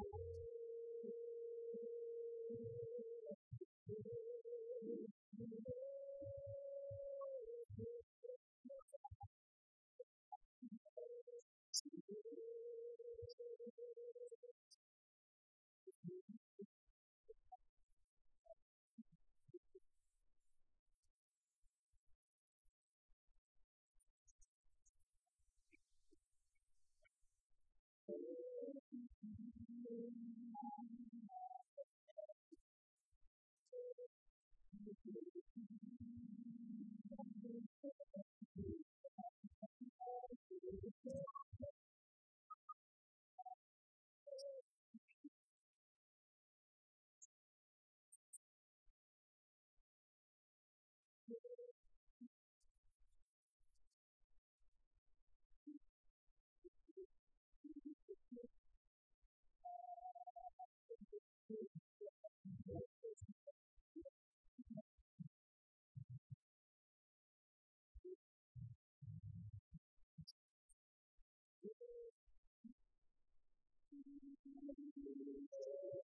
Thank you.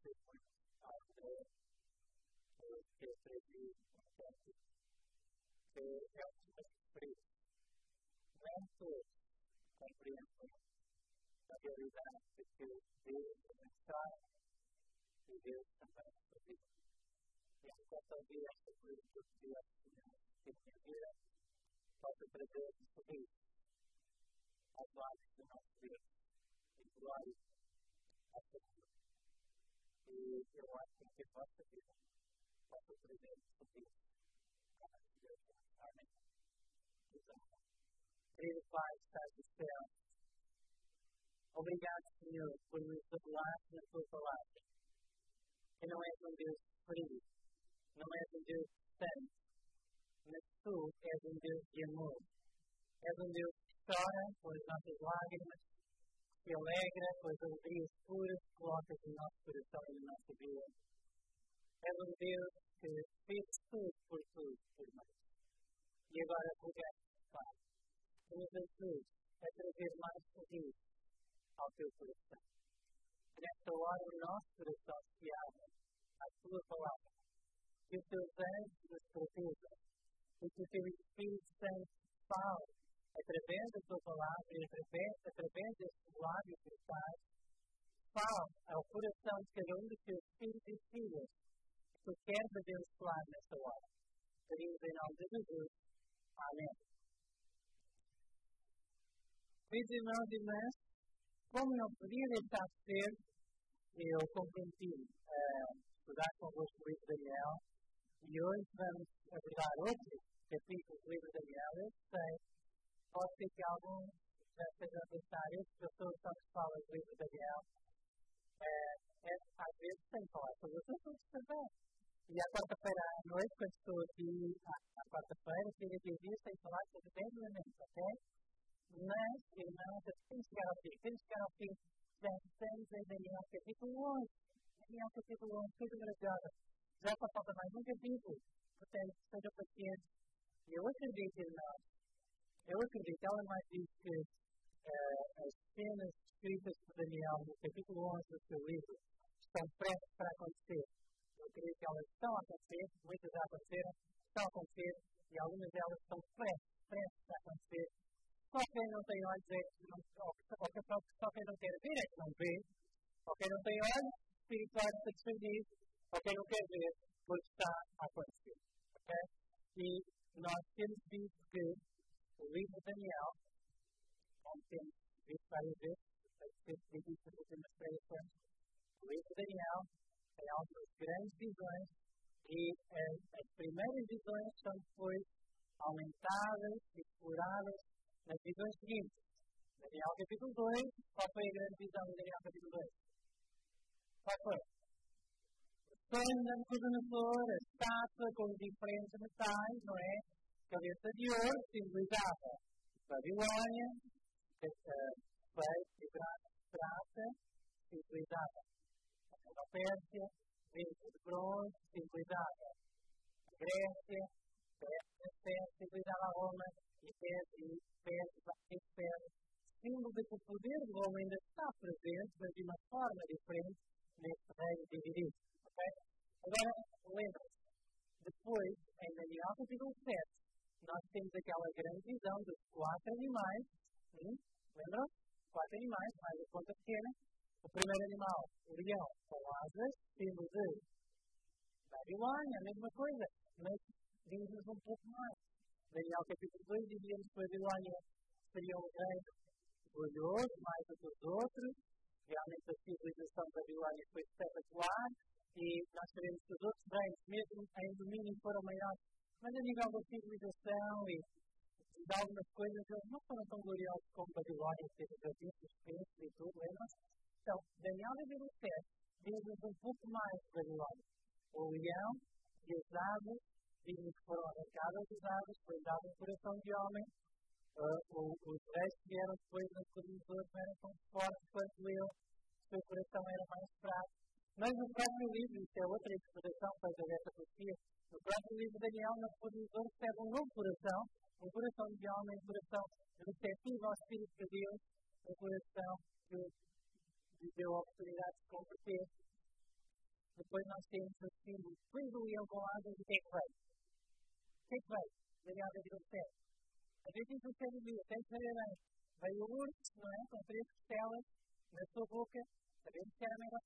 different of the case review process. The helpful space when to comprehension that there is an attitude based on style to give sometimes to this. The aspect of. E glória a Deus. E eu acho que a nossa vida possa trazer sutil. Amém. Querido Pai, estás no céu. Obrigado, Senhor, por nos revelar na tua palavra. Que não és um Deus frio, não és um Deus santo, mas tu és um Deus de amor. És um Deus que chora com as nossas lágrimas, que alegra com as alegrias puras que colocas no nosso coração e na nossa vida. És um Deus que fez tudo por tudo, por nós. E agora rogamos, Pai, que nos ajude a trazer mais sorriso ao teu coração. Nesta hora o nosso coração se abre à tua palavra. Que os teus anjos nos protejam. E que o teu Espírito Santo fale através da tua palavra e através, através destes lábios cristais. Fale ao coração de cada um dos teus filhos e filhas que tu queres abençoar nesta hora. Pedimos em nome de Jesus. Amém. Queridos irmãos e irmãs, como não podia deixar de ser, eu comprometi a uh, estudar convosco o livro de Daniel e hoje vamos abordar outro capítulo do livro de Daniel. Eu sei, pode ser que alguns já estejam a pensar, este pastor só nos fala do livro de Daniel. Uh, é, às vezes tem que falar sobre os assuntos também. E à quarta-feira à noite, quando estou aqui, à quarta-feira, chega aqui o dia, tenho que falar sobre elementos, ok? Mas, irmãos, que chegar ao fim, que chegar ao fim. Já estamos em Daniel capítulo 11. Daniel capítulo 11, coisa maravilhosa. Já só falta mais um capítulo. Portanto, seja paciente. Eu acredito, irmãos, eu acredito, ela mais diz que uh, as cenas escritas por Daniel no capítulo 11 do seu livro estão prestes para acontecer. Eu acredito que elas estão a acontecer, muitas já aconteceram, estão a acontecer e algumas delas estão prestes, prestes a acontecer só quem não tem olhos é que não, só quem não quer ver é que não vê. Ou quem não tem olhos, espirituais está desprendido. Ou quem não quer ver, pois está a acontecer. Okay? E nós temos visto que o livro de Daniel, temos visto várias vezes, temos visto nas últimas pregações, o livro de Daniel tem algumas grandes visões e as, as primeiras visões são depois aumentadas, exploradas nas visões seguintes. Daniel capítulo 2, qual foi a grande visão de Daniel capítulo 2? Qual foi? O sonho da Nabucodonosor, a estátua com diferentes metais, não é? Cabeça de ouro, simbolizava Babilônia, feito de prata, simbolizava a Nova Pérsia, de bronze, simbolizava a Grécia, Pérsia, simbolizava a Roma, e pede, pede, pede, pede, símbolo de que o poder do homem ainda está presente, mas de uma forma diferente neste reino dividido. Okay? Agora, lembra-se, depois, em Daniel capítulo 7, nós temos aquela grande visão dos quatro animais, hum? lembram? Quatro animais, mais a conta pequena. O primeiro animal, o leão, com asas, símbolo de Babilônia, a mesma coisa, mas diz-nos um pouco mais. Daniel capítulo 2 dizíamos que Babilônia seria um reino orgulhoso, mais do que os outros. Realmente a civilização da Babilônia foi espetacular e nós sabemos que os outros reinos, mesmo em domínio, foram maiores, mas a nível da civilização e de algumas coisas, eles não foram tão gloriosos como Babilônia, teve jardins, os pensos e tudo, lembram-se? Então, Daniel capítulo 7 diz-nos um pouco mais de Babilônia. O leão e os aves filhos que foram arrancadas dos aves, foi dado um coração de homem. Uh, os reis que vieram depois das colonizadoras não eram tão fortes quanto ele, o seu coração era mais fraco. Mas no próprio livro, isso é outra interpretação para essa profecia, no próprio livro de Daniel, na colonizador recebe um novo coração, um coração de homem, um coração receptivo ao Espírito de Deus, um coração que lhe deu a oportunidade de converter. Depois nós temos o símbolo, quando o leão com asas, o que é que veio? que é que vida do céu. A gente diz o céu do dia, tem que ver bem. Veio o urso, não é? Com três costelas na sua boca. Sabemos que era mega.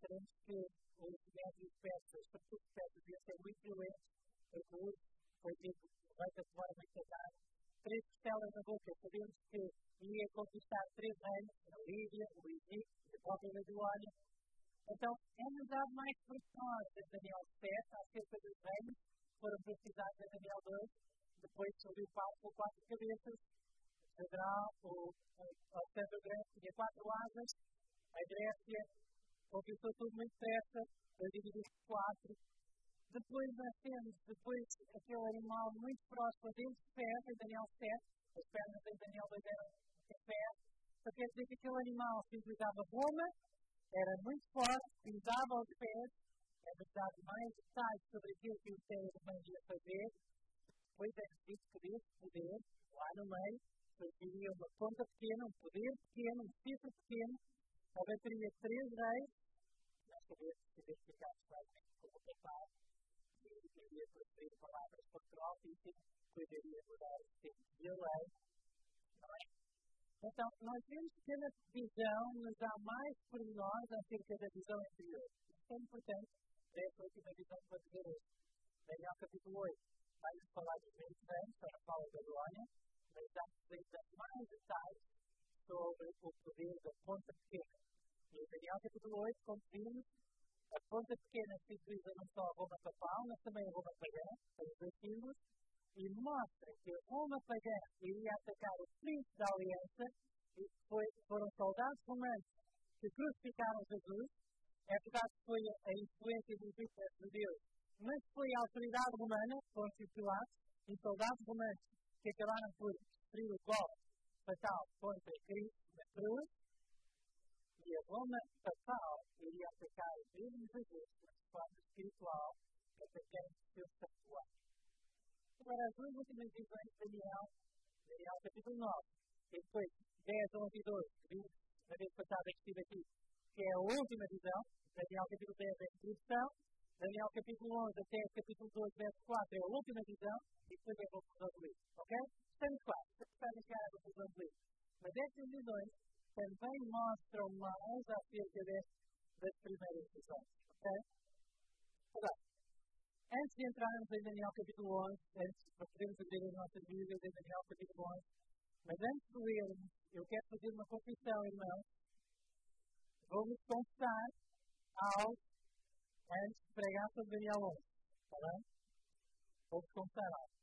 Sabemos que os persas, para os persas, iam ser muito violentos. Porque o urso foi dito, vai da forma em casar. Três costelas na boca. Sabemos que ia conquistar três reinos, a Líbia, o Egito, a própria Babilônia. Então, é-nos dado mais pormenores de Daniel 7 acerca dos reinos foram profetizados em Daniel 2, depois subiu Paulo com quatro cabeças, o, o Alexandre Grande tinha quatro asas, a Grécia conquistou tudo muito depressa, foi dividido em quatro. Depois nós temos depois aquele animal muito próximo dentro de ferro, em Daniel 7, as pernas em Daniel 2 eram de ferro. Então quer dizer que aquele animal simbolizava Roma, era muito forte, pisava os pés, é verdade, mais detalhes sobre aquilo que o Império Romano ia fazer. Depois é que desse poder, lá no meio, surgiria uma conta pequena, um poder pequeno, um cifro pequeno, abateria três reis, nós sabemos que identificados claramente como papal, e iria proferir palavras Altíssimo, cuidaria mudar o tempo de lei? Então, nós vemos que cada visão nos dá mais pormenores acerca da visão anterior. Isso é importante dessa última visão que vou dizer hoje. Daniel capítulo 8 vai-nos falar dos 20 anos, para a Paula Babilônia, mas dá-nos mais detalhes sobre o poder da ponta pequena. Em Daniel capítulo 8, como vimos, a ponta pequena simboliza não só a Roma papal, mas também a Roma pagã, os dois e mostra que a Roma pagã iria atacar o príncipe da aliança, e foi, foram soldados romanos que crucificaram Jesus, é verdade que foi a influência dos judeus, mas foi a autoridade romana, Pôncio Pilatos, e soldados romanos que acabaram por sofrer o golpe fatal contra Cristo na cruz, e a Roma fatal iria atacar o mesmo Jesus de forma espiritual, atacando o seu santuário. Agora, as duas últimas visões de Daniel, Daniel capítulo 9, e depois 10, 11 e 12, que vimos na vez passada que estive aqui, que é a última visão, Daniel capítulo 10 é a introdução, Daniel capítulo 11 até capítulo 12, verso 4 é a última visão, e depois é a conclusão do livro. Ok? Estamos claros, estamos já a conclusão do livro. Mas estas visões também mostram mais acerca das primeiras visões. Ok? Agora, antes de entrarmos em Daniel capítulo 11, antes de podermos abrir as nossas Bíblias em Daniel capítulo 11, mas antes de lermos, eu quero fazer uma confissão, irmãos. Vou-vos confessar algo antes de pregar sobre Daniel 11. Está bem? Vou-vos confessar algo.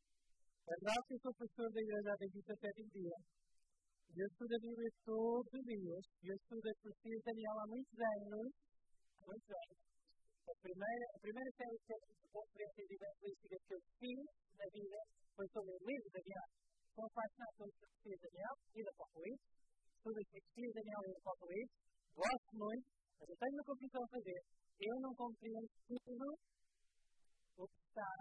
É verdade que eu sou pastor da Igreja Adventista Sétimo Dia. E eu estudo a Bíblia todos os dias. E eu estudo a profecia de Daniel há muitos anos. Há muitos anos. A primeira, a primeira série de conferências evangelísticas que eu fiz na vida foi sobre o livro de Daniel. Sou apaixonado pelas profecias de Daniel e do Apocalipse. Estudo as profecias de Daniel e do Apocalipse. Gosto muito, mas eu tenho uma confissão a fazer. Eu não compreendo tudo o que está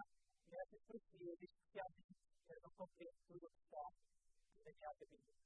nessas profecias, especialmente eu não compreendo tudo o que está em Daniel capítulo.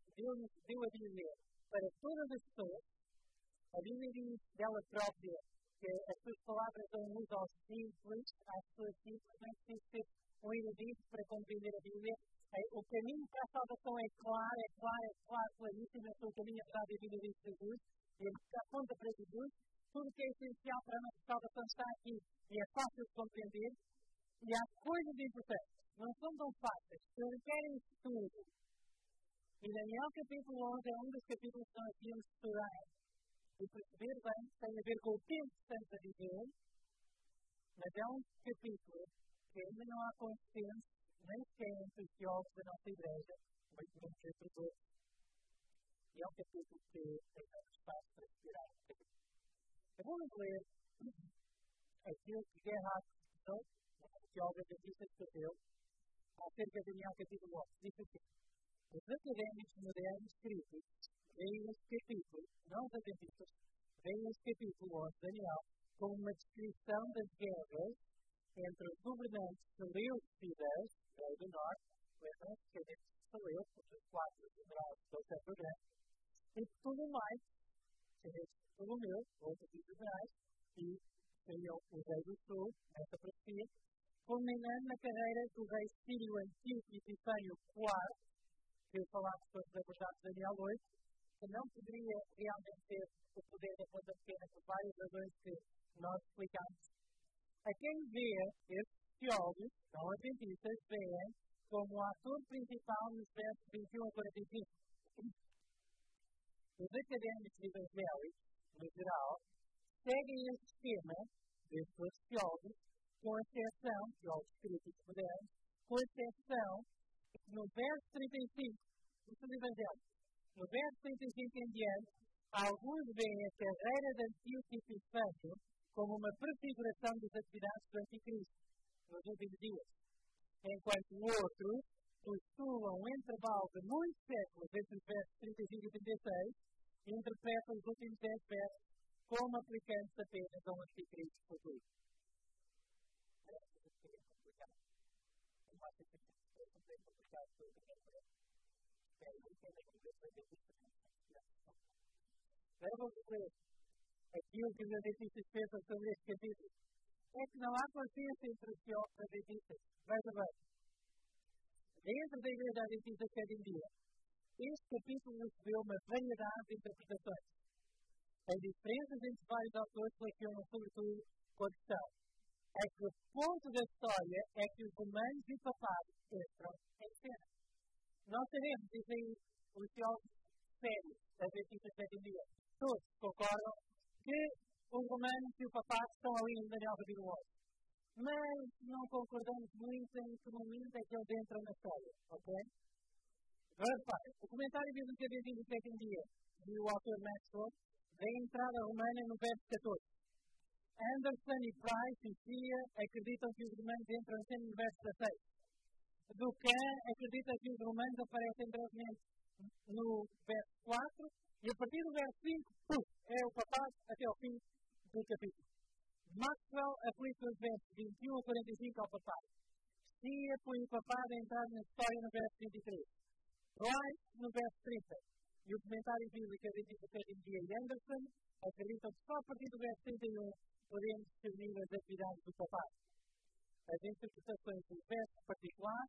deu, deu a Bíblia para todas as pessoas. A Bíblia diz dela própria que as suas palavras dão luz aos simples, às pessoas simples, não é preciso ser um erudito para compreender a Bíblia. Eh, o caminho para a salvação é claro, é claro, é claro, claríssimo, é o caminho atrás da Bíblia de Jesus. E ele aponta para Jesus. Tudo que é essencial para a nossa salvação está aqui e é fácil de compreender. E há coisas importantes, não são tão fáceis, que requerem estudo. E Daniel capítulo 11 é um dos capítulos que nós íamos estudar e perceber bem que tem a ver com o que estamos a viver, mas é um capítulo que ainda não há consenso, nem sequer entre os teólogos da nossa igreja, muito menos entre todos. E é um capítulo que tem tanto espaço para respirar um bocadinho. Eu vou ler aquilo que Gerhard Schultz, um teólogo adventista, escreveu acerca de Daniel capítulo 11. Diz assim: Os académicos modernos críticos veem este capítulo, não os adventistas, veem este capítulo 11 de Daniel como uma descrição das guerras entre os governantes seleucidas, rei do norte, lembram-se que a gente Seleucos, os quatro generais do século grande, e tudo mais, seja Ptolomeu, outros generais, e seria o rei do sul, nessa profecia, culminando na carreira do rei sírio antigo Epifânio IV, que eu falava depois da verdade de Daniel 8, que não poderia realmente ter o poder da conta pequena por várias razões que nós explicamos. A quem vê, estes teólogos, não adventistas, veem como o ator principal nos versos 21 a 45. Os académicos evangélicos, no geral, seguem esse esquema destes teólogos, com exceção, teólogos críticos modernos, com exceção no verso 35, dos evangelhos, no verso 35 em diante, alguns veem a carreira de Antíoco Epifânio como uma prefiguração das atividades do Anticristo nos últimos dias, enquanto outros postulam um intervalo de muitos séculos entre os versos 35 e 36 e interpretam os últimos 10 versos como aplicando-se apenas a um Anticristo futuro. Agora vamos ver aquilo que os adventistas pensam sobre este capítulo. É que não há consciência entre os teólogos adventistas. Veja bem. Dentro da igreja adventista de cada dia, este capítulo recebeu uma variedade de interpretações. As diferenças entre vários autores relacionam sobretudo com a questão. É que o ponto da história é que os romanos e o papado entram em cena. Nós sabemos, dizem os teólogos sérios adventistas de cada dia, todos concordam que os romanos e o papado estão ali em Daniel capítulo 11. Mas não concordamos muito em que momento é que eles entram na história, ok? Repare, o comentário um que havia vindo sétimo dia, do autor Maxwell, da entrada romana no verso 14. Anderson e Price e Cia acreditam que os romanos entram sempre no verso 16. Ducan acredita que os romanos aparecem brevemente no verso 4 e a partir do verso 5 é o papado até ao fim do capítulo. Maxwell aplica os versos 21 a 45 ao papado. Cia põe o papado a entrar na história no verso 23. Price no verso 30. E o comentário bíblico adventista Kevin G. Anderson acredita que só a partir do verso 31 podemos discernir as atividades do papado. As interpretações do verso particular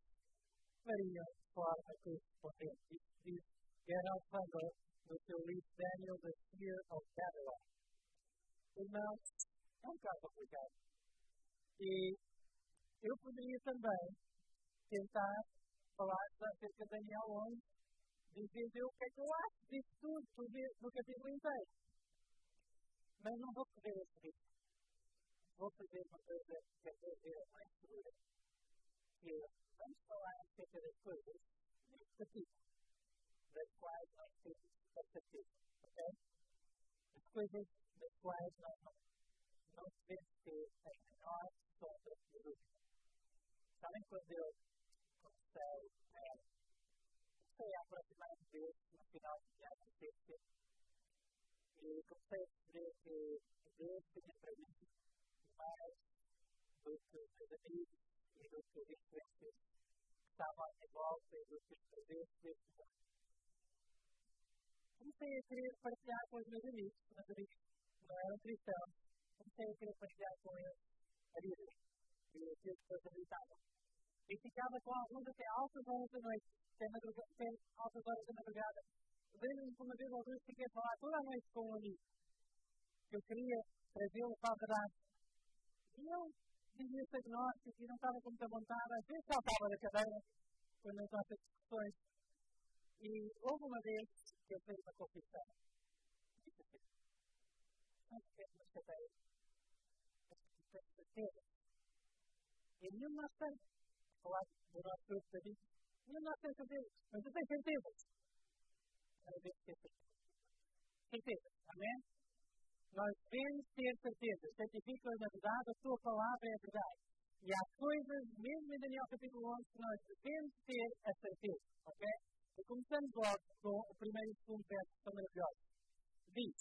variam de forma correspondente. Isso diz Gerald Butler no seu livro Daniel, The Fear of Babylon. Irmãos, é um caso complicado. E eu poderia também tentar falar acerca de Daniel 11 dizer o que é que eu acho disso tudo no capítulo inteiro. Mas não vou fazer esse risco. Vou fazer uma coisa que é fazer mais segura. Que vamos falar acerca das coisas neste capítulo, das quais nós temos expectativa. Ok? As coisas das quais nós não, não devemos ter a menor sombra de dúvida. Sabem quando eu comecei a comecei a aproximar de Deus no final de adolescência e comecei a perceber que Deus tinha para mim mais do meus amigos e do que as que estavam minha volta e do os presentes deste mundo. Comecei a querer partilhar com os meus amigos, os meus amigos não eram cristãos, comecei a querer partilhar com eles a Bíblia e aquilo que eles acreditavam. E ficava com alguns até altas horas da noite até, altas horas da madrugada. Lembro-me que uma vez ou duas fiquei a falar toda a noite com um amigo, eu queria trazê-lo para a verdade. Eu dizia-se agnóstico e não estava com muita vontade, às vezes saltava da cadeira, quando nas nossas discussões. E houve uma vez que eu fiz uma confissão. Disse assim: Não se fez uma cadeira, mas se fez certeza. E nós estamos, falar do nosso grupo de amigos, e tem certeza. Mas tu tens certeza. Vezes tem certeza. Certeza. Amém? Nós devemos ter certeza. Certifica na verdade, a tua palavra é a verdade. E há coisas, mesmo em Daniel capítulo 11, que nós devemos ter a certeza. Ok? E começamos logo com o primeiro e segundo verso, que são maravilhosos. Diz,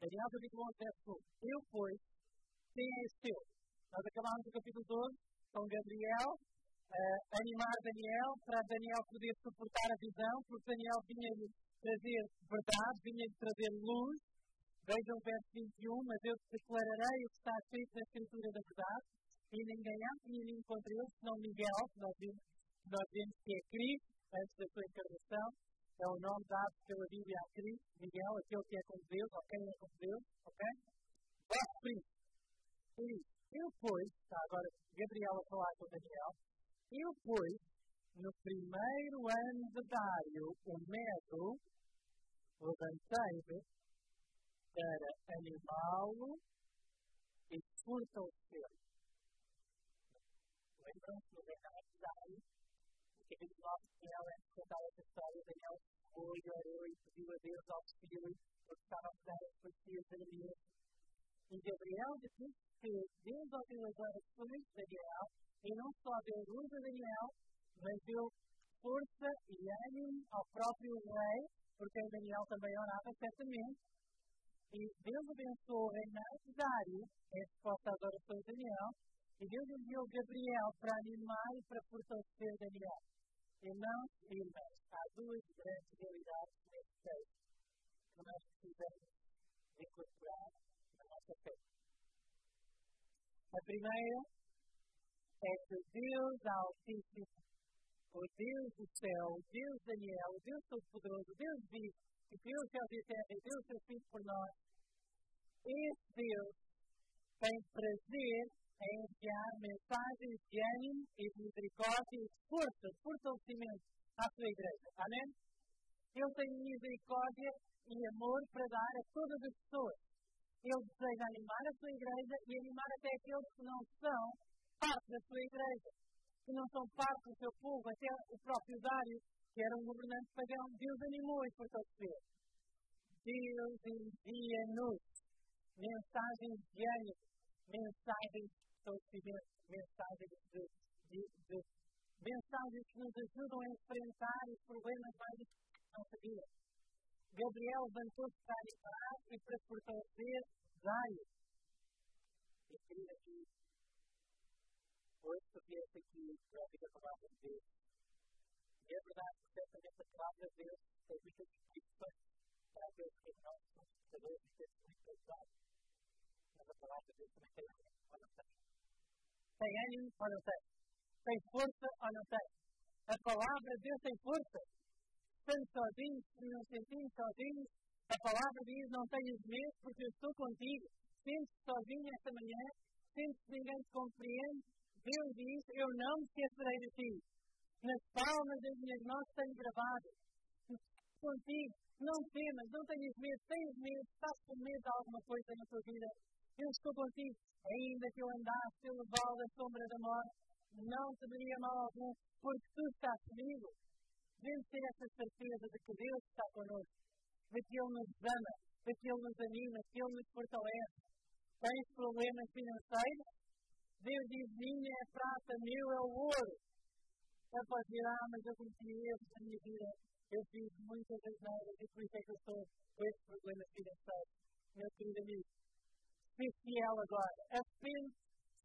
Daniel capítulo 11, verso 1. Eu, pois, é teu? Nós acabamos o capítulo 12 com Gabriel, uh, animar Daniel, para Daniel poder suportar a visão, porque Daniel vinha-lhe trazer verdade, vinha-lhe trazer luz. Vejam o verso 21, mas eu declararei o que está escrito na Escritura da verdade, e ninguém há ninguém contra ele, senão Miguel, que nós vimos, nós vimos que é Cristo, antes da sua encarnação, é o nome dado pela Bíblia a Cristo, Miguel, aquele que é como Deus, ou quem é como Deus, ok? Príncipe. E eu, pois, está agora Gabriel a falar com Daniel, eu, pois, no primeiro ano de Dário, o medo, levantei-me para animá-lo e fortalecê-lo. Lembram-se do ano de Dário? que aquele nosso Daniel é contar essa história, Daniel foi, orou e pediu a Deus ao Filho, porque estava a dar as profecias de Daniel. E Gabriel disse que Deus ouviu as orações de Daniel, e não só deu luz a Daniel, mas deu força e ânimo ao próprio rei, porque Daniel também orava certamente. E Deus abençoou o reinado de resposta às orações de Daniel, e Deus enviou Gabriel para animar e para fortalecer Daniel. Irmãos e irmãs, há duas grandes realidades neste texto que nós precisamos incorporar na nossa fé. A primeira é que Deus Altíssimo, o Deus do céu, o Deus Daniel, o Deus Todo-Poderoso, o Deus vivo, que Deus céu e terra e Deus seu Filho por nós, esse Deus tem prazer em enviar mensagens de ânimo e de misericórdia e força, fortalecimento à sua igreja. Amém? Ele tem misericórdia e amor para dar a todas as pessoas. Ele deseja animar a sua igreja e animar até aqueles que não são parte da sua igreja, que não são parte do seu povo, até o próprio Dário, que era um governante pagão. Deus animou e fortaleceu. Deus envia-nos mensagens de ânimo, mensagens conhecimento, mensagens de, de, de, mensagens que nos ajudam a enfrentar os problemas mais difíceis da nossa vida. Gabriel levantou-se para animar e para fortalecer Dário. Eu queria aqui, hoje, que viesse aqui para ouvir a palavra de Deus. E é verdade que certamente a palavra de Deus tem muitas implicações para aqueles que nós somos pensadores e temos muito pensado. Mas a palavra de Deus também tem uma não tem ânimo ou não tem? Tem força ou não tem? A palavra de Deus tem força. Estando sozinhos, não sentimos sozinhos, a palavra diz: Não tenhas medo, porque eu estou contigo. Sente-se sozinho esta manhã, sente-se ninguém te compreende. Deus diz: Eu não me esquecerei de ti. Nas palmas das minhas mãos tenho gravado. Contigo, não temas, não tenhas medo, tens medo, estás com medo de alguma coisa na tua vida. Eu estou contigo. Ainda que eu andasse pelo vale da sombra da morte, não temeria mal algum, porque tu estás comigo. Devemos ter essa certeza de que Deus está connosco, de que Ele nos ama, de que Ele nos anima, de que Ele nos fortalece. Tens problemas financeiros? Deus diz: Minha é prata, meu é o ouro. Ele pode dizer: Ah, mas eu cometi erros na minha vida. Eu fiz muitas nada e por isso é que eu estou com esses problemas financeiros. Meu querido amigo, ser fiel agora. Arrepende,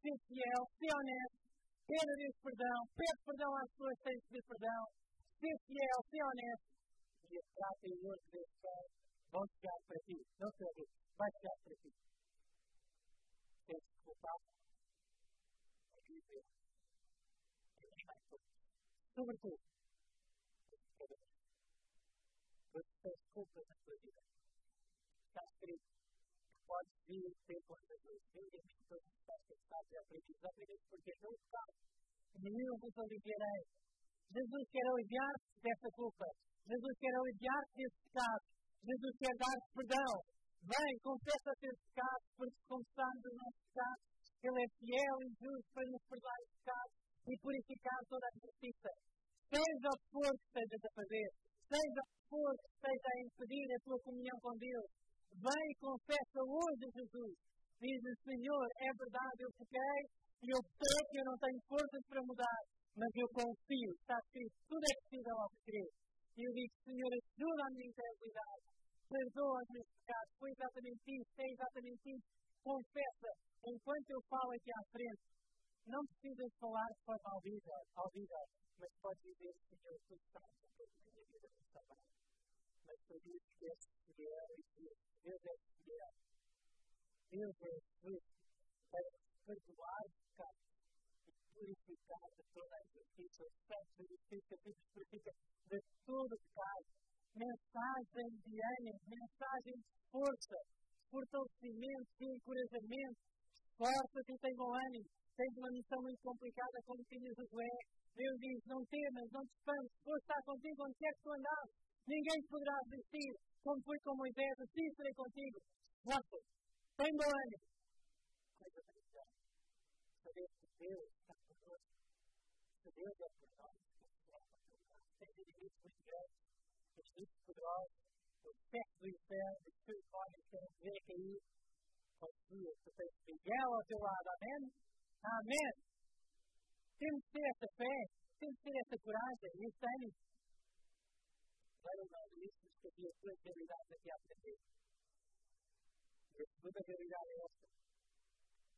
ser fiel, ser honesto, pede a Deus perdão, pede perdão às pessoas que têm de pedir perdão, ser fiel, ser honesto. E a prata e o ouro que Deus vão chegar para ti. Não se vai chegar para ti. Tens que culpar. É que Deus. É que mais tudo. Sobretudo. Tens culpas na tua vida. Está escrito pode vir ter coisas do Espírito, então está pensado e aprendido, aprendido porque não está. Nenhum vos aliviarei. Jesus quer aliviar-te dessa culpa. Jesus quer aliviar-te desse pecado. Jesus quer dar-te perdão. Vem, confessa-te esse pecado, porque confessamos os nossos pecados. Ele é fiel e justo para nos perdoar os pecados e purificar toda a justiça. Seja o que for que estejas a fazer, seja o que for que esteja a impedir a tua comunhão com Deus, Vem e confessa hoje a Jesus. Diz Senhor, é verdade, eu pequei e eu que eu não tenho forças para mudar, mas eu confio, está escrito, tudo é possível ao que crer. E eu digo, Senhor, ajuda a minha integridade, perdoa os meus pecados, foi exatamente isso, é exatamente isso. Confessa, enquanto eu falo aqui à frente, não precisas falar de forma audível, audível mas pode dizer, Senhor, tu sabes que a minha vida não está bem. mas por isso que é fiel e Deus, Deus é fiel. Deus é justo para perdoar os pecados e purificar de toda a injustiça. O santo e justiça que nos purifica de todo o pecado. Mensagem de ânimo, mensagem de força, fortalecimento, de encorajamento. Força-te e tenha ânimo. Tens uma missão muito complicada, como tinhas o Joé. Deus diz: Não temas, não te espantes, vou estar contigo onde quer que tu andares. Ninguém poderá resistir, como fui com Moisés, assim serei contigo. Força, tem bom ânimo. Coisa triste, saber que Deus está conosco. Se Deus é por nós, tem inimigos muito grandes, inimigos poderosos, o sexo do inferno, os seus olhos querem ver cair. Confia, tu tens Miguel ao teu lado, amém? Amém. Temos que ter essa fé, temos que ter essa coragem e esse ânimo. Para nós, isso que havia duas realidades aqui a aprender. E a segunda realidade é esta.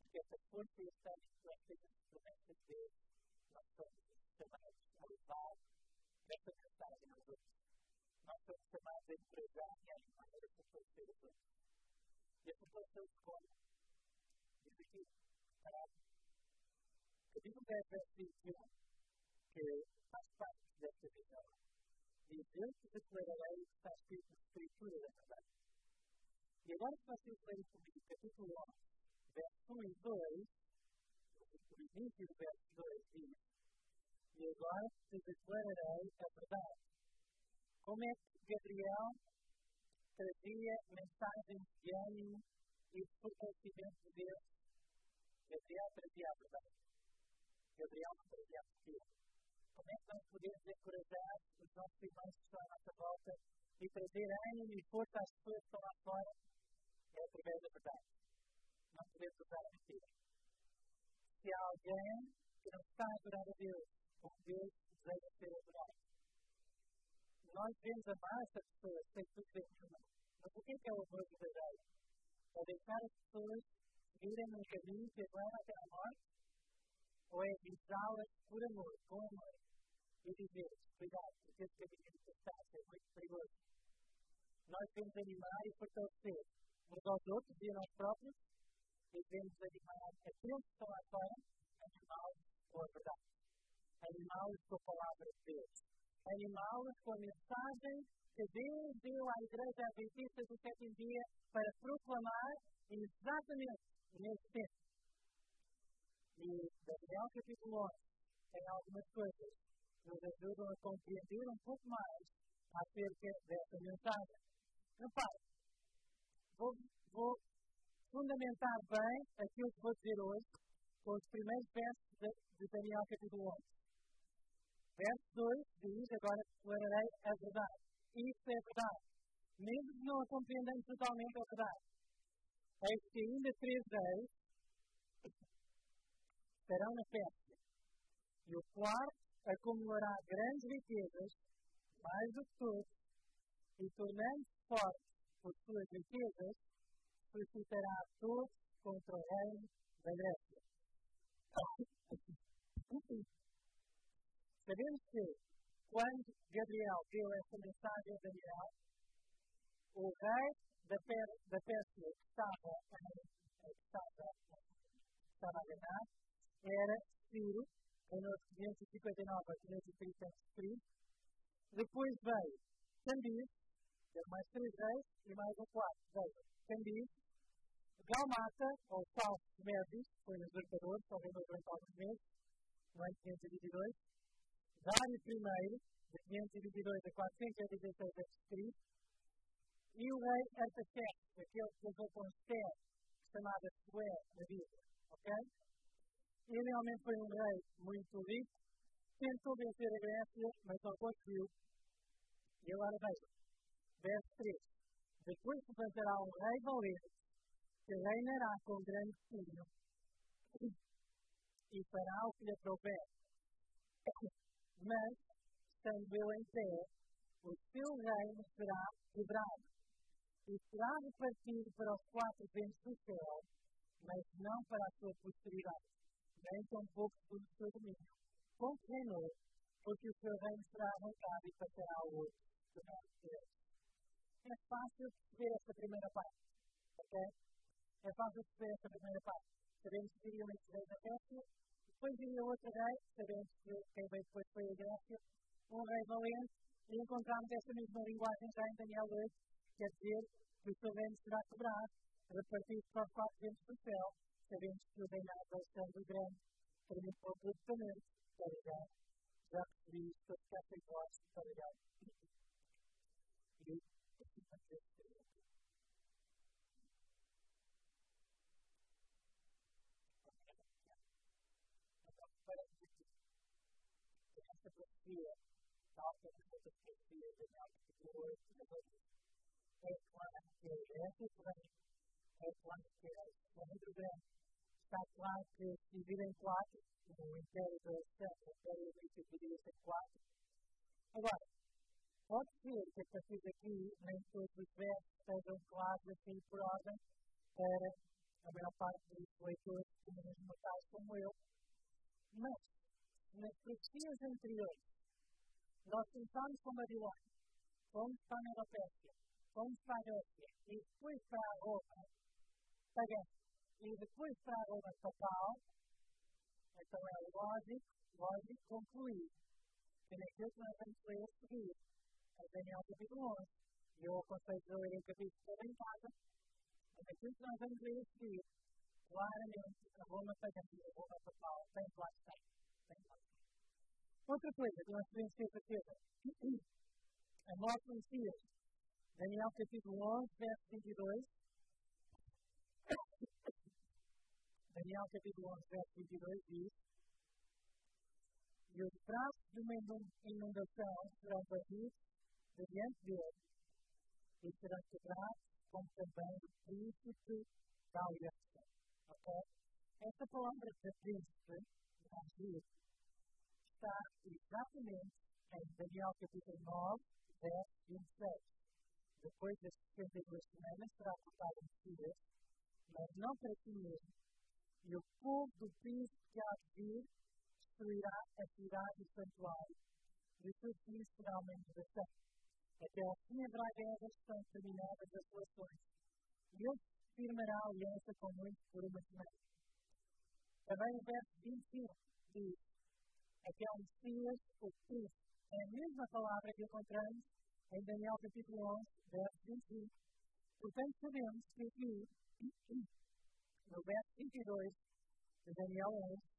Que essa força e esse ânimo nós temos instrumentos de Deus, nós somos chamados a levar essa mensagem aos outros. Nós somos chamados a encorajar e a animar essa força e os outros. E essa força é escola. Diz aqui, parado. Capítulo 10, verso 21, que faz parte desta visão, diz: Eu te declararei o que está escrito na Escritura da verdade. E agora, se vocês lerem comigo, capítulo 11, verso 1 e 2, o início do verso 2 diz: E agora te declararei a verdade. Como é que Gabriel trazia mensagens de ânimo e de fortalecimento de Deus? Gabriel trazia a verdade. Gabriel não trazia a mentira. Como é que nós podemos encorajar os nossos irmãos que estão à nossa volta e trazer ânimo e força às pessoas que estão lá fora? É através da verdade. Não podemos usar a mentira. Se há alguém que não está a adorar a Deus, como Deus deseja ser adorado, nós devemos amar essa pessoa sem nenhuma. Mas o que é, é o amor verdadeiro? É deixar as pessoas seguirem no caminho que leva até a morte ou é avisá-las por amor, com amor, e dizer cuidado, porque esse caminho que está é muito perigoso. Nós devemos animar e fortalecer uns aos outros e a nós próprios, e devemos animar aqueles que estão lá fora, animá-los com a verdade, animá-los com a palavra de Deus, animá-los com a mensagem que Deus deu à Igreja Adventista do sétimo dia para proclamar exatamente nesse tempo e Daniel capítulo 11 tem algumas coisas que nos ajudam a compreender um pouco mais acerca dessa mensagem. Repare, vou, vou fundamentar bem aquilo que vou dizer hoje com os primeiros versos de, Daniel capítulo 11. Verso 2 diz, agora declararei a verdade. Isto é verdade. Mesmo que não a compreendamos totalmente, é verdade. Eis que ainda três reis estarão na festa. E o quarto acumulará grandes riquezas, mais do que todos, e tornando-se forte por suas riquezas, suscitará todos contra o reino da Grécia. Sabemos que, quando Gabriel deu esta mensagem a Daniel, o rei da, da Pérsia que estava, que estava, a ganhar, era Ciro, em 559 a 530 a.C. Depois veio Cambiz, eram mais três reis e mais um quarto. Veio Cambiz, Galmata, ou Falso Médis, foi no usurpador, só reinou durante alguns meses, no ano 522. Dário I, de 522 a 416 a.C. E o rei Artaxerxes, aquele que casou com Esther, chamada Sué na Bíblia. Ok? Ele realmente foi um rei muito rico, tentou vencer a Grécia, mas não conseguiu. E agora veja, verso 3. Depois levantará um rei valente, que reinará com grande punho, e fará o que lhe aprouver. Mas, estando eu em pé, o seu reino será quebrado, e será repartido para os quatro ventos do céu, mas não para a sua posteridade nem tampouco do seu domínio. Com reinou, porque o seu reino será arrancado e passará ao outro. é fácil perceber esta primeira parte. Ok? É fácil perceber esta primeira parte. Sabemos que viriam estes reis da Grécia, depois viria outra rei, sabemos que quem veio depois foi a Grécia, um rei valente, e encontramos esta mesma linguagem já em Daniel 8, quer dizer que o seu reino será quebrado, repartido para os quatro ventos do céu. Sabemos que o reinado de Alexandre o Grande permitiu abruptamente para já, já percebi isto, para ficar sem para já. E assim fazer essa profecia, tal como essa profecia de 8, é claro que essa também é claro que é grande. Está claro que se quatro, o Império da Alexandre, o Império da Índia divide-se em quatro. Agora, pode ser que a partir daqui nem todos os versos estejam claros assim por ordem para a maior parte dos leitores que mesmo tais como eu, mas nas profecias anteriores, nós começamos com Babilônia, fomos para a Medo-Pérsia, fomos para a Grécia e depois para a Roma pagã e depois para a Roma papal, então é lógico, lógico concluir que naquilo que nós vamos ler a seguir, a Daniel capítulo 11, e eu aconselho a ler o capítulo todo em casa, naquilo que nós vamos ler a seguir, claramente a Roma e a Roma papal tem lá está. Outra coisa que nós podemos ter certeza, a morte do Messias, Daniel capítulo 11, verso 22. Daniel capítulo 11, verso 22 diz: E os traços de uma inundação serão batidos diante dele e serão quebrados como também o príncipe da aliança. Ok? Esta palavra de príncipe, de está exatamente em Daniel capítulo 9, verso 26. Depois das 62 semanas será cortado em Messias, mas não para si mesmo. E o povo do príncipe que há de vir destruirá a cidade e o santuário. E o seu fim será uma inundação. Até ao fim haverá guerras que são terminadas as relações. E ele firmará a aliança com muitos por uma semana. Também o verso 21 diz: até ao Messias, o Cristo. É a mesma palavra que encontramos em Daniel capítulo 11, verso 25. Portanto, sabemos que aqui, no verso 22 de Daniel 11,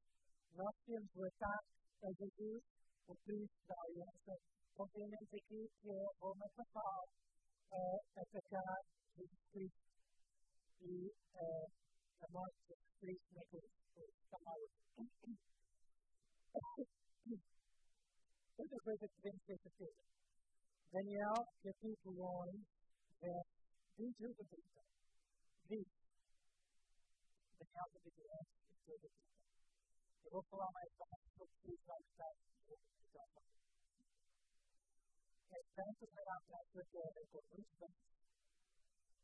nós temos o ataque a Jesus, o Cristo da aliança. Compreendemos aqui que é Roma papal a atacar Jesus Cristo e uh, a morte de Jesus Cristo na cruz. Está mal. Outra coisa que devemos ter certeza. Daniel, capítulo 11, verso 21 a 30. Diz. Daniel, capítulo 11, 21 a 30. Eu vou falar mais tarde sobre isso mais tarde. É tanto será para a sua terra com muitos anos, e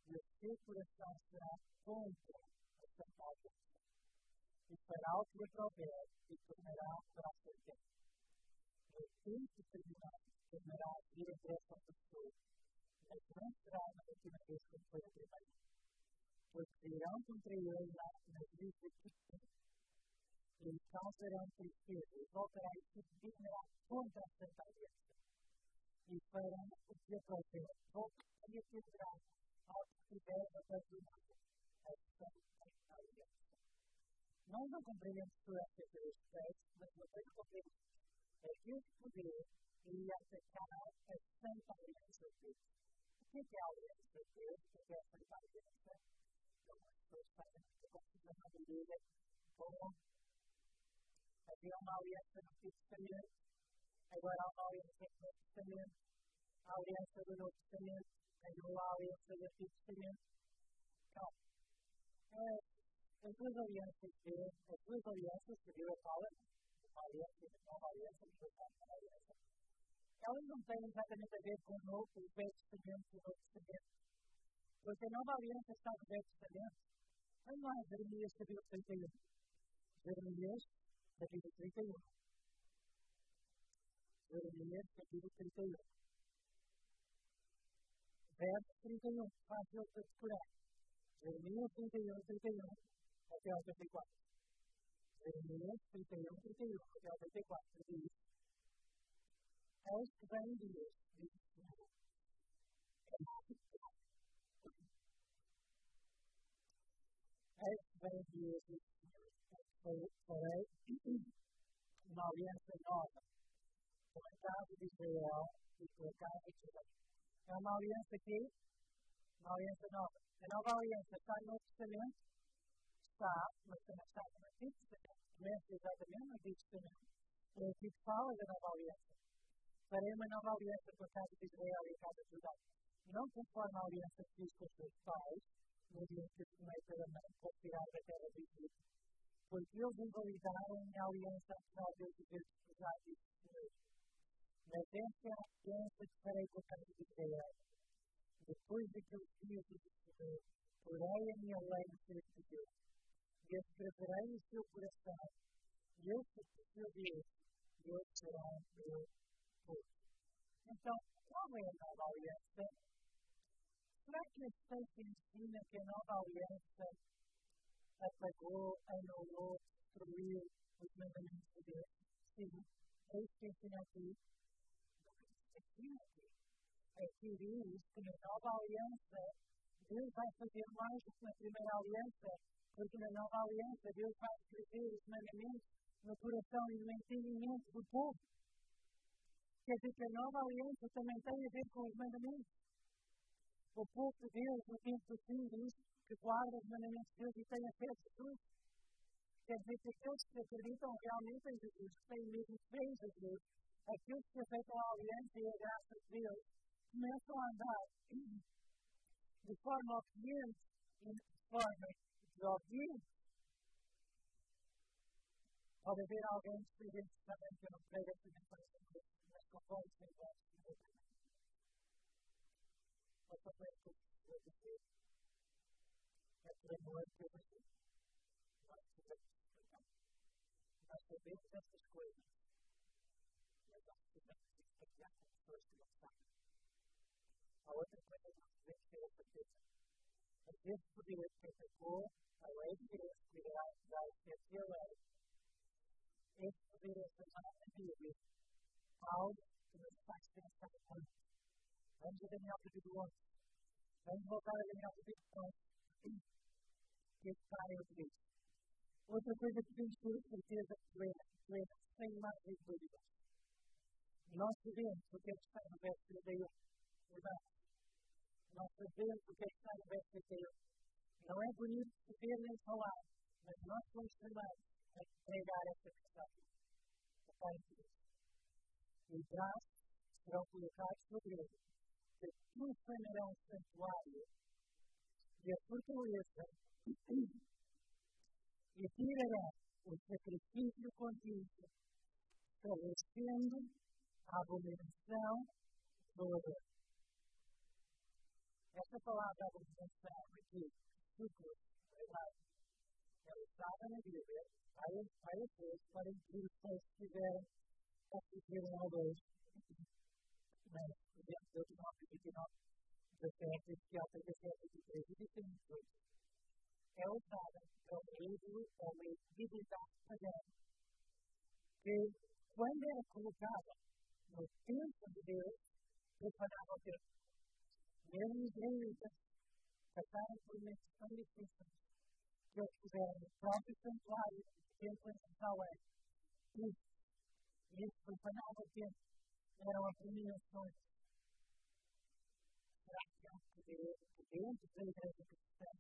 o seu coração será contra a santidade e fará o que lhe prover e tornará para a sua terra. No tempo terminado, tornará a vir a direção do sul, mas não será na última vez que foi a primeira. Pois virão contra ele nas navios de Cristo, e causarão tristeza, e voltará e se dignará contra a Santa Aliança. E farão o que aprover, voltará e atenderá ao que tiver a perdoar a Santa Aliança. Nós não compreendemos por esta três textos, mas uma coisa compreendemos é que esse poder iria atacar a Santa Aliança de Deus. O que é a Aliança de Deus? O que é a Santa Aliança? Então, as pessoas fazem esta confusão na Bíblia como havia uma aliança no Antigo Testamento, agora há uma aliança no Novo Testamento, a aliança do Novo Testamento, anulou a aliança do Antigo Testamento. Então, as duas alianças de as duas alianças que Deus fala, uma aliança e uma aliança, uma aliança, elas não têm exatamente a ver com o novo, o Velho Testamento e o Novo Testamento. Porque a nova aliança está no Velho Testamento. Vamos lá, Jeremias capítulo 31. Jeremias capítulo 31. Jeremias capítulo 31. Verso 31, fácil de decorar. Jeremias 31, 31, até ao 34. Jeremias 31, 31, até ao 34, diz: Eis que vem dias, diz o Senhor. Eis que vem dias, diz o Senhor. Farei uma aliança nova com a casa de Israel e com a casa de Judá. É uma aliança aqui, uma aliança nova. A nova aliança está no Testamento, está, mas também está no Antigo Testamento. Começa exatamente no Antigo Testamento. O Antigo fala da nova aliança. Farei uma nova aliança com a casa de Israel e a casa de Judá. Não conforme a aliança que fiz com os seus pais, no dia em que tomei pela mão para tirar da terra do Egito, porque eles invalidaram a minha aliança apesar de eu dizer desprezado e mesmo. Mas esta é a aliança que farei casa de Israel. Depois daqueles dias do Senhor, porei a minha lei no seu Deus, e escreverei no seu coração, e eu sou seu Deus, e eu será o meu povo. Então, qual é a nova aliança? Será que esse texto ensina que a nova aliança apagou, anulou, destruiu os mandamentos de Deus? Sim, é isso que ensina aqui. Aqui diz que na nova aliança Deus vai fazer mais do que na primeira aliança, porque na nova aliança Deus vai escrever os mandamentos no coração e no entendimento do povo. Quer dizer que a nova aliança também tem a ver com os mandamentos. O povo de Deus, no tempo do fim, diz que guarda os mandamentos de Deus e tem a Jesus. Quer dizer que aqueles que acreditam realmente em Jesus, têm mesmo fé em Jesus, aqueles que aceitam a aliança e a graça de Deus, começam a andar de forma obediente e de forma desobediente. Pode haver alguém que esteja interessado que eu não creio essa mensagem, mas conforme se encontra. Mas também que eu dizer é por amor que eu dizer. Nós sabemos essas coisas mas nós precisamos partilhar com pessoas que não sabem. A outra coisa que nós devemos ter a certeza. Às vezes podia ser pecou, a lei de Deus cuidará de esquecer a lei. Esse poderia ser na Bíblia algo que nos faz pensar muito. Vamos a Daniel capítulo 11. Vamos voltar a Daniel capítulo 11. Que está eu diz. Outra coisa que temos que ter certeza plena, plena, sem mais dúvidas nós sabemos o que é que está no verso 31. Verdade? Nós sabemos o que é que está no verso 31. Não é bonito se ver nem falar, mas nós somos chamados a pregar essa mensagem. A Pai de Deus. Os braços serão colocados sobre ele, profanarão o santuário e a fortaleza e tirarão o sacrifício contínuo, estabelecendo a abominação do odor. Esta palavra abominação aqui, ciclo, verdade, é usada na Bíblia várias vezes para os pais que tiveram a sofrer um ou dois. Mas, por exemplo, Deuteronômio 29, 17, Ezequiel 37, 23 e 28. É usada para o ídolo, para uma divindade pagã, que, quando era colocada no tempo de Deus, preparava o tempo. Mesmo israelitas passaram por uma questão difícil, que eles fizeram no próprio santuário do templo em Jerusalém. Isso, isso preparava o tempo, eram abominações. Será que há poder dentro da igreja cristã?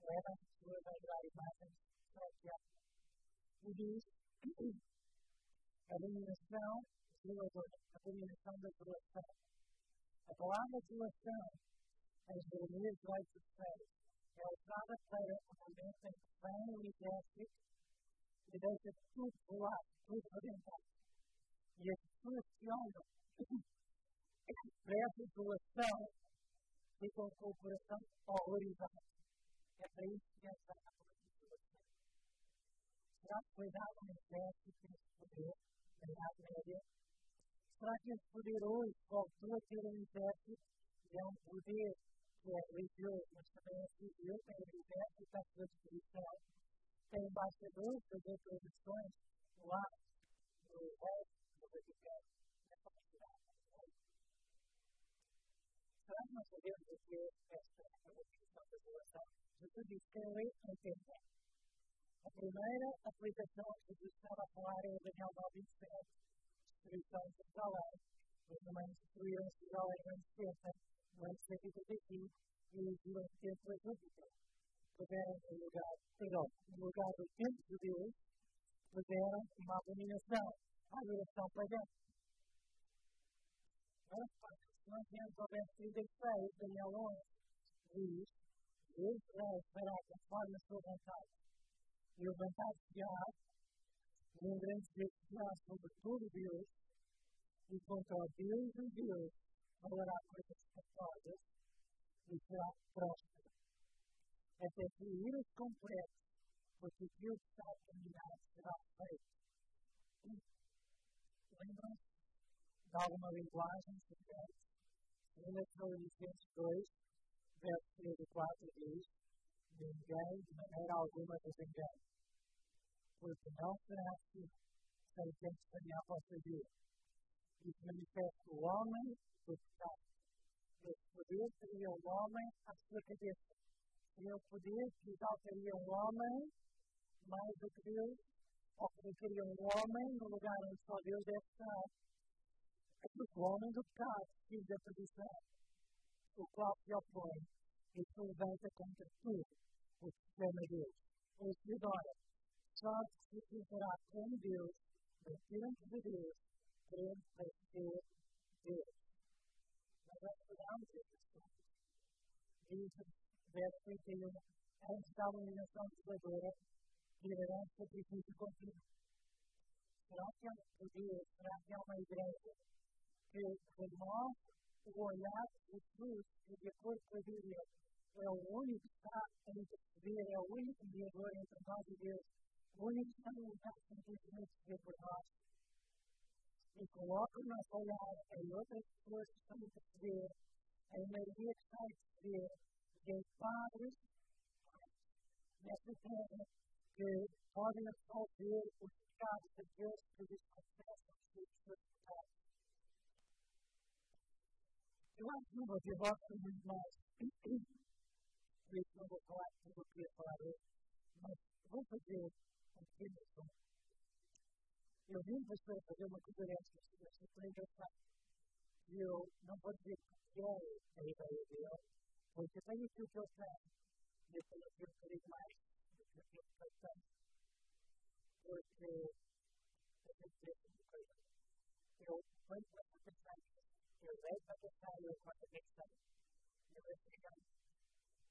As pessoas a adorar imagens? Será que há? E diz, a a dominação da doação. A palavra doação, em Jeremias 18, é usada para o momento em que vem o exército e deixa tudo voar, tudo arrebentado. E as pessoas que olham para essa doação ficam com o coração horrorizado. É para isso que essa é a doação. Será que foi dado um exército nesse poder, na Idade Média, Será que esse poder hoje voltou a ter um exército é um poder que é religioso, mas também é civil, tem universo e está sua disposição. Tem embaixadores das outras nações lá no resto do Vaticano. Será que nós o que é esta aplicação da relação? Jesus disse que a lei entenda. A primeira aplicação que Jesus estava a falar é Daniel 9, 27, destruição de Jerusalém. Os romanos destruíram Jerusalém no ano 70 no ano 135, e viram o templo a Júpiter. Puseram no lugar, perdão, no lugar do templo de Deus, puseram uma abominação, a adoração pagã. Nós vemos ao verso 36, Daniel 11, diz: Deus fará conforme a sua E um grande Deus sobre todo Deus, e contra o Deus de Deus falará coisas passadas e será próspero. Até que o porque que está terminado será feito. Lembram-se alguma linguagem secreta? Segundo Tesalonicenses 2, verso 3 e 4 diz: Ninguém de maneira porque não será assim sem que tenha a vossa vida. E se manifesta o homem do pecado. Esse poder seria o homem à sua cabeça. Seria o poder que exaltaria um homem mais do que Deus, ou colocaria um homem no lugar onde só Deus deve estar. É porque o homem do pecado, filho da perdição, o qual se opõe e se levanta contra tudo o que chama Deus. Ou se adora, só se ficará com Deus, diante de Deus, crendo para ser Deus. Nós vamos estudar um texto diz, verso 31, antes da iluminação doadora, tirarão sacrifício contínuo. Será que é um poder, será que é uma igreja que remove o olhar de Jesus e de acordo com a Bíblia é o único que está a interceder, é o único mediador entre nós e Deus, o que está no lugar de interceder por nós e coloca o nosso olhar em outras pessoas que estão a perceber, em Maria que está a perceber, em padres nesta terra que podem absolver os pecados daqueles que lhes confessam os seus pecados. Eu acho que não vou ter voz muito mais. Por isso não vou falar tudo o que eu queria falar hoje, mas vou fazer um pequeno resumo eu vi um pastor fazer uma coisa dessas, isso foi engraçado. E eu não vou dizer que é a ideia dele, porque tenho aquilo que ele tem, e eu tenho aquilo que ele mais do que aquilo que ele tem. Porque a gente vê uma coisa. Eu, quando começo a pensar nisso, eu levo a pensar e eu quando a pensar, eu vou chegar,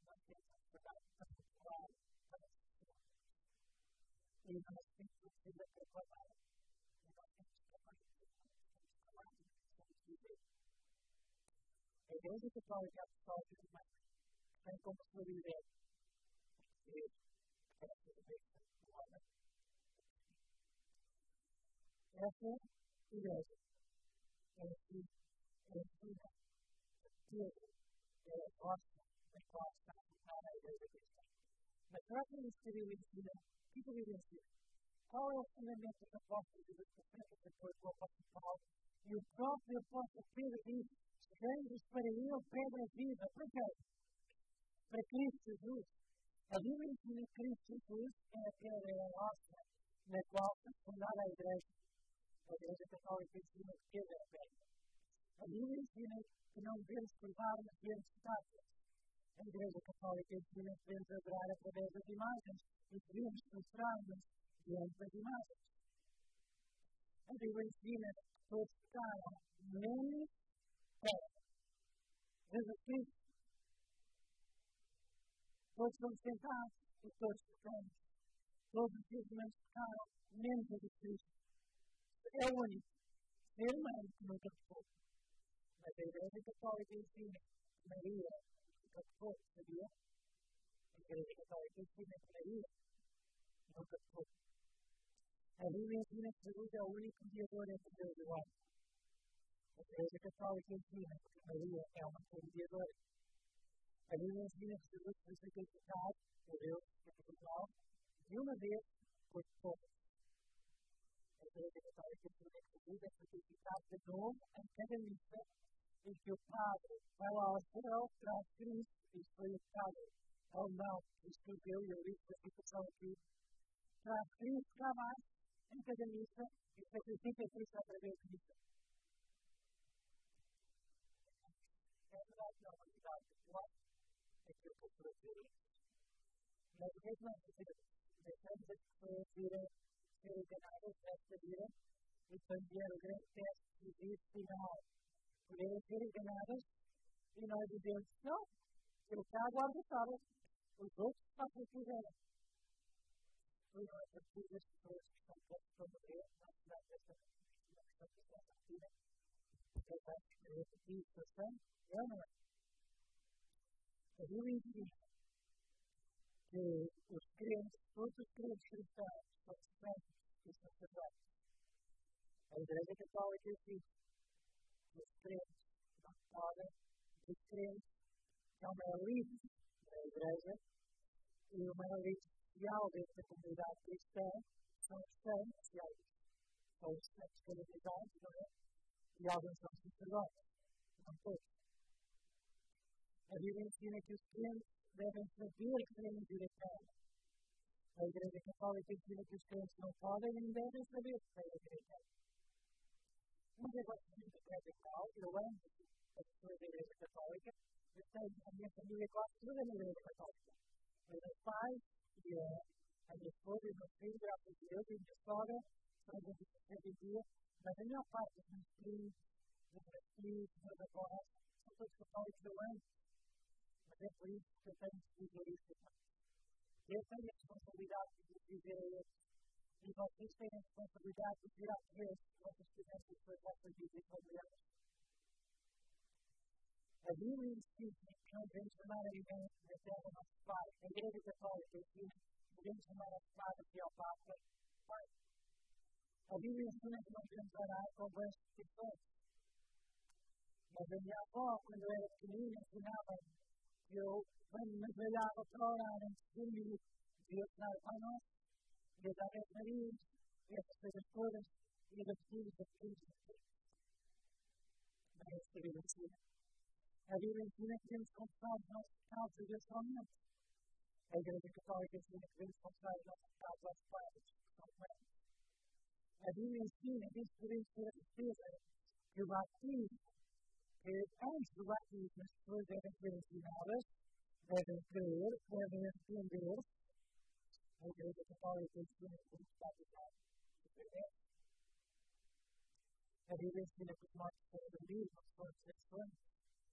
não tem que いうのが先日出てくるわけです。電子とかをやったわけで。の数理で、え、えます。と、以です。えー、que ele ensina? Qual é o fundamento dos apóstolos e dos profetas depois do apóstolo? E o próprio apóstolo Pedro diz Anjos para ele, pedra viva. Para quê? Para Cristo Jesus. A Bíblia ensina que Cristo Jesus é a pedra é a nossa, na qual foi fundada a Igreja. A Igreja Católica ensina que Pedro é a pedra. A Bíblia ensina que não devemos curvar-nos diante de estátuas. A Igreja Católica ensina que devemos adorar através das imagens e que devemos prostrar-nos diante das imagens. A Bíblia ensina que todos pecaram, menos Jesus Cristo. Todos somos tentados e todos pecamos. Todos os dias humanos pecaram, menos Jesus Cristo. É o único ser humano que nunca pecou. Mas a Igreja Católica ensina que Maria nunca pecou, sabia? A Igreja Católica ensina que Maria nunca pecou. A Bíblia ensina que Jesus é o único mediador entre Deus e o homem. A Igreja Católica ensina que Maria é uma mediadora. A Bíblia ensina que Jesus foi sacrificado por Deus, capítulo 9, de uma vez por todas. A Igreja Católica ensina que Jesus é sacrificado de novo em cada missa em que o Padre vai lá ao céu, traz Cristo, e foi o Padre, ou não, escreveu, e eu li a citação aqui, traz Cristo cá mais, em cada missa, e sacrifica Cristo através de missa. É verdade, não, é verdade, não aquilo que eu estou a dizer. Mas o que é que nós fazemos? Deixamos as pessoas irem ser enganadas nesta vida e quando vier o grande teste de vida final, poderem ser enganadas e nós dizemos, não, eu cá aguardo o sábado, os outros façam o que quiserem. E nós, a das pessoas que essa situação, é ou não é? A Bíblia ensina que os crentes, todos os crentes cristãos, são santos e sacerdotes. A Igreja Católica ensina que os crentes não podem, os crentes são uma elite da Igreja e uma elite social dentro da comunidade cristã são os santos e alguns são os santos canonizados, não é? E alguns são sacerdotes, não todos. A Bíblia ensina que os crentes devem saber que têm eterna. A Igreja Católica ensina que os crentes não podem nem devem saber que têm. Mas eu gosto muito Católica, eu amo as pessoas da Igreja Católica, eu tenho a minha família quase toda na Igreja Católica. Os meus pais e a, a minha esposa e os meus filhos, graças a Deus, e a minha sogra, são os meus dia, mas a maior parte dos meus filhos, dos meus filhos, dos meus avós, são todos católicos, eu amo é por isso que eu tenho que dizer isso. Eu tenho a responsabilidade de dizer a eles. E vocês têm a responsabilidade de dizer às vezes que vocês quiserem as suas vossas vidas familiares. A Bíblia ensina que não devemos chamar a ninguém na terra nosso Pai. A Igreja Católica ensina que devemos chamar a Pai aqui ao Papa Pai. A Bíblia ensina que não devemos orar com boas petições. Mas a minha avó, quando eu era pequenina, ensinava eu, quando me olhava para orar antes de dormir, ia orar para nós, ia dar as Marias, essas coisas todas, ia dar filhos, das filhos, das filhos. Mas esta Bíblia ensina. A Bíblia ensina que devemos confessar os nossos pecados eventualmente. A Igreja Católica ensina que devemos confessar os nossos pecados aos padres, que são humanos. A Bíblia ensina que devemos ter a certeza que o batismo que antes do batismo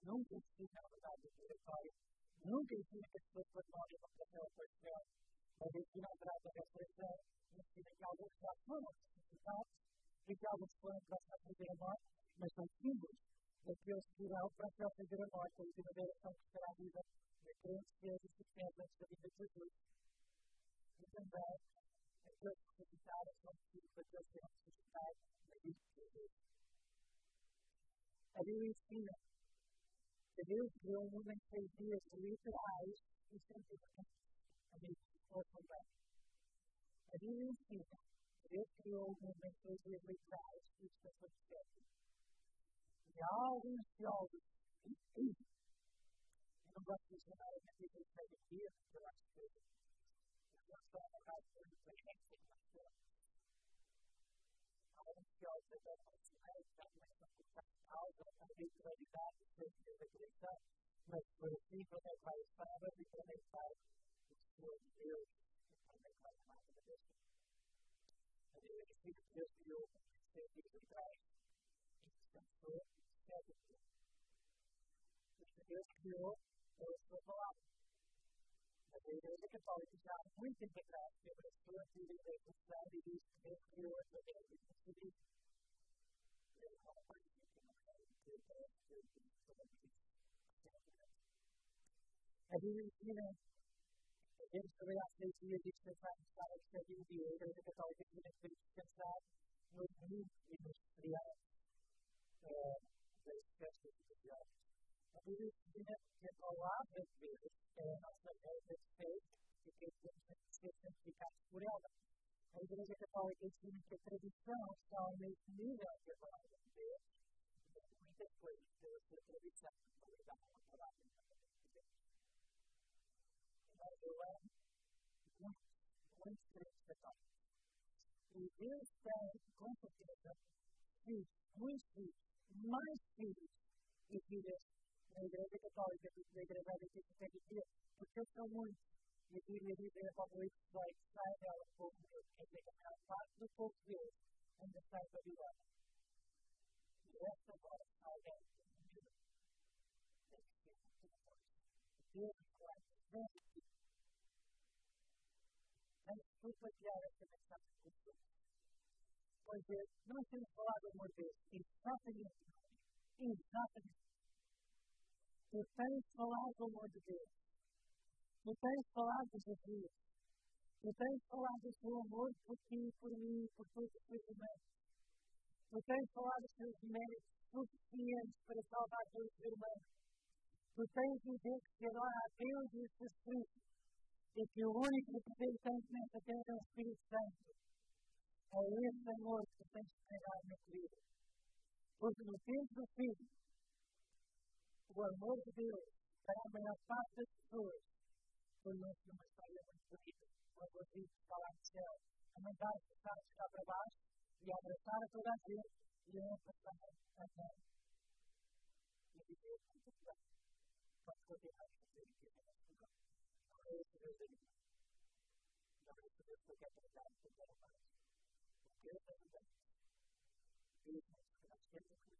é cedo que a tem ao tempo, porque agora parece que é verdade que as pessoas céu para o céu, mas ensina a verdade da ressurreição, ensina que alguns já foram ressuscitados e que alguns foram para a primeira morte, mas são símbolos daqueles que irão para a vida morte, a última geração que será a vida da crente que é existente antes da vida de Jesus. E também aqueles que ressuscitaram são filhos daqueles que irão ressuscitar na vida de Jesus. A Bíblia ensina que Deus criou um mundo em seis dias literais e científicos. A Bíblia ensina também. A Bíblia ensina que Deus criou um mundo em seis dias literais e científicos. E há alguns teólogos, eu não gosto de mencionar a minha vida de dia, porque eu acho que eu não estou na casa de experiência de uma Há alguns teólogos até profissionais que já começam a colocar em causa a literalidade dos textos da criação, mas por assim, quando é que vai o sábado e quando é que vai o Senhor de Deus, e quando é que vai a massa da Deus. A Bíblia diz que Deus criou os sentidos literais. E que serve de Deus. Porque Deus criou pela sua palavra. Mas a Igreja Católica já há muito integrada sobre a sua vida de cristã e diz que Deus criou a sua vida de cristã. Ele não pode dizer que não é o que é o que é o que é a Bíblia ensina eles também há seis dias e descansar no sábado, que é dia dia, a Igreja Católica tinha que descansar no domingo e nos feriados das festas religiosas. A Bíblia ensina que a palavra de Deus é a nossa regra de fé e que ser santificados por ela. A Católica que a tradição está mesmo nível que palavra de Deus. Muitas coisas pela sua tradição, não ligavam a palavra de Deus. Mas eu amo na Igreja Católica do que na Igreja Adventista de Dia, porque são muitos. E a Bíblia diz em Apocalipse 18, sai dela o povo de Deus, quer dizer, a maior parte do povo de Deus ainda sai da Babilônia. E essa voz sai dela, tem que ser muito forte. Deus vai sempre Vamos compartilhar esta mensagem com vocês. Pois é, nós temos falado do amor de Deus exatamente, exatamente. Tu tens falado do amor de Deus. Tu tens falado de Jesus. Tu tens falado do seu amor por ti, por mim, por todos os seres humanos. Tu tens falado dos seus méritos suficientes para salvar todos os humanos. Tu tens dito que agora a Deus e seus filhos e que o único representante nesta terra é o Espírito Santo. É esse amor que tem que pegar na vida. Porque no tempo do Filho, o amor de Deus para a maior parte das pessoas tornou-se uma história muito bonita. O amor de Deus está lá no céu, a mandar os pecados cá para baixo e a abraçar a toda a gente e a passar a mão. E dizer, muito bem, pode continuar a fazer o que é não é esse meu delírio. Não é esse meu que eu quero tratar, que eu quero mais. O que eu quero dar? Deus não se nós temos que fazer. E que eu seja todos nós, que nós temos que criar esse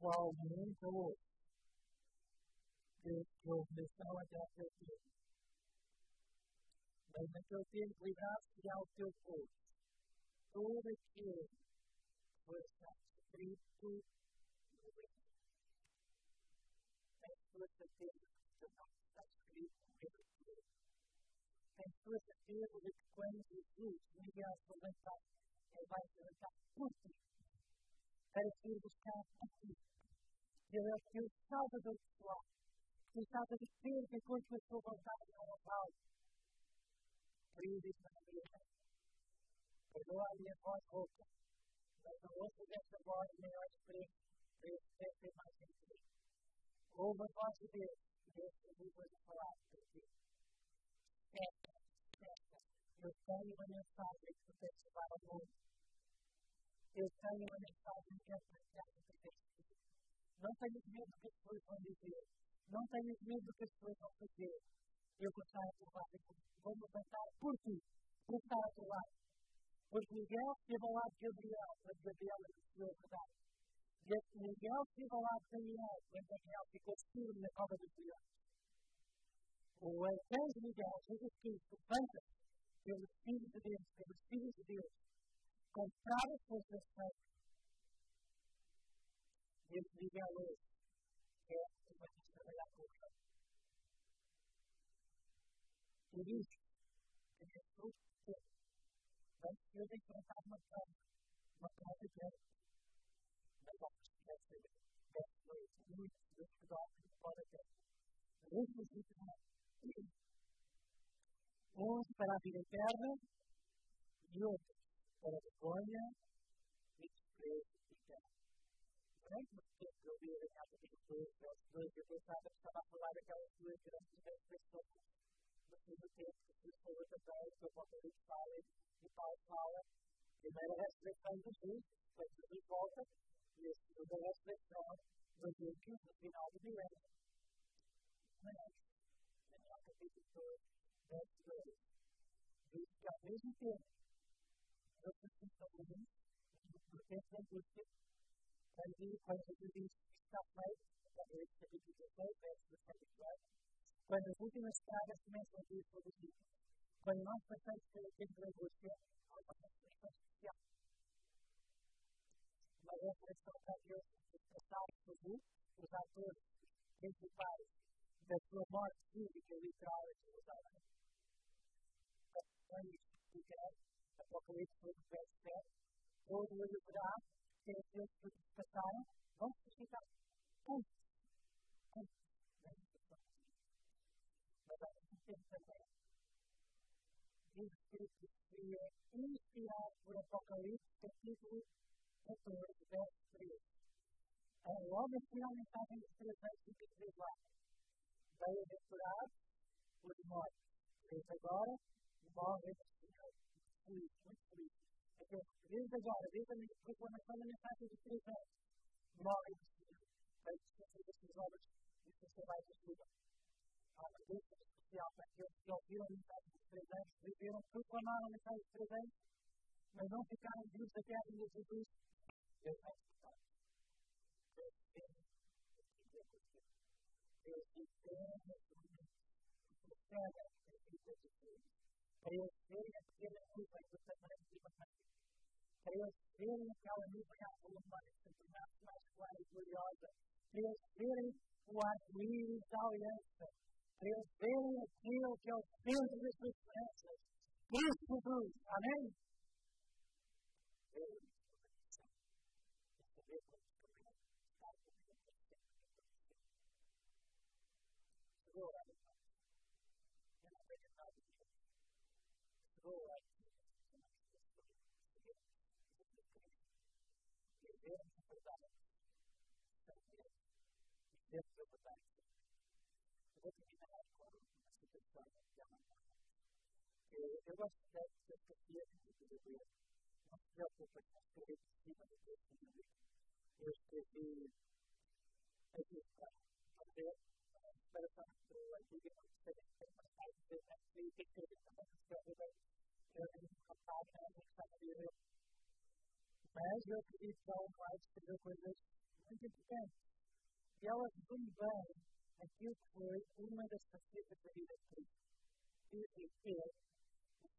para ver se ele pode evitar. Amém? E nós não teremos mais. Vou começar convosco o início do Daniel capítulo 12, que faz parte desta visão, né? Vediamo queste cose che non si possono risolvere. E perché il testo potrà creare grandi strisci, poi va a proporre lo para te buscar a ti. Ele é o teu salvador pessoal, que salva de ter que encontre a sua vontade não mal. Por isso diz na Bíblia, perdoa a minha voz rouca, mas não ouço dessa voz nem olhos para esse texto é mais incrível. Ouva a voz de Deus. Deus tem muita coisa a falar para ti. Peça, peça. Eu tenho uma mensagem que tu tens levar ao mundo. Eu tenho uma mensagem que é para tu tens que Não tenhas medo do que as pessoas vão dizer. Não tenhas medo do que as pessoas vão fazer. Eu vou estar a teu lado. Vou me levantar por ti. Vou estar a teu lado. Porque Miguel esteve ao lado de Gabriel, mas Gabriel é a verdade. Miguel esteve ao lado de Daniel, quando Daniel ficou seguro na cova dos leões. O arcanjo Miguel, Jesus Cristo, levanta pelos filhos de Deus, pelos filhos de Deus, com pravas forças santas. E esse Miguel hoje é o que vai trabalhar com ele. Por isso, que Jesus vai ser enfrentar uma prova, uma prova de Uns para a vida eterna e outros para a vergonha e desprezo eterno. frente, porque eu vi a casa de dois, dois, eu pensava que estava a falar daquelas duas grandes pessoas no fim do tempo, que se for outra vez, que o Apocalipse fala e Paulo fala, primeiro a ressurreição de Jesus, depois Jesus volta, e a segunda ressurreição do Duque no final do milênio. Mas, Daniel capítulo 2, verso 2, diz que ao mesmo tempo, nós precisamos, no tempo da angústia, quando, quando Jesus diz que está feito, Apocalipse capítulo 16, verso 17 quando as últimas pragas começam a vir sobre ti, quando nós passamos pelo tempo da angústia, há uma ressurreição especial. Uma ressurreição para Deus passados por os atores principais da sua morte física e literal em Jerusalém. Quando isto fica, Apocalipse 1, verso 7, todo o verá que aqueles que passaram vão antes da ressurreição. Mas há um tempo também. Diz que seria inspirado por Apocalipse, capítulo 14, verso 3. Logo assim a mensagem dos três anos fica três lá. Bem-aventurado por morte. Desde agora, morre do Senhor. Feliz, muito feliz. Então, desde agora, desde a proclamação da mensagem dos três anos, morre do Senhor. Para descansar das suas obras e que você vai ajuda. Há uma bênção especial para aqueles que ouviram a mensagem dos três anos, viveram, proclamaram a mensagem dos três anos, mas não ficaram vivos até a vinda de Jesus. Deus vai escutar. Deus tem Deus verem aquela nuvem do tamanho de uma eles verem aquela nuvem se tornasse mais clara e gloriosa, verem o arco-íris da aliança, verem aquilo que é o centro das suas esperanças. Cristo Jesus. Amém? Deus. Chegou Eu não tenho nada de Chegou a Devemos acordar. Devemos acordar. Eu vou terminar com uma situação que é uma Eu gosto de filosofia de Deus. Não se preocupe com escrever por cima do Deus. Eu escrevi aqui para fazer para a pessoa diga que você tem uma parte de e tem que ter uma pessoa de eu tenho uma página que está na Bíblia. Mas eu acredito que ela vai escrever coisas muito importantes. E ela resume bem aquilo que foi uma das facetas da vida de Cristo. Diz que ele, o Filho de Deus, o homem inteiro, foi assassinado porque ele disse aos homens verdades que não se agradavam a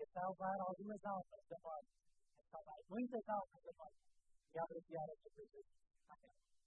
que salvar algumas almas da morte, salvar muitas almas da morte, e abre a piada de Jesus. Amém.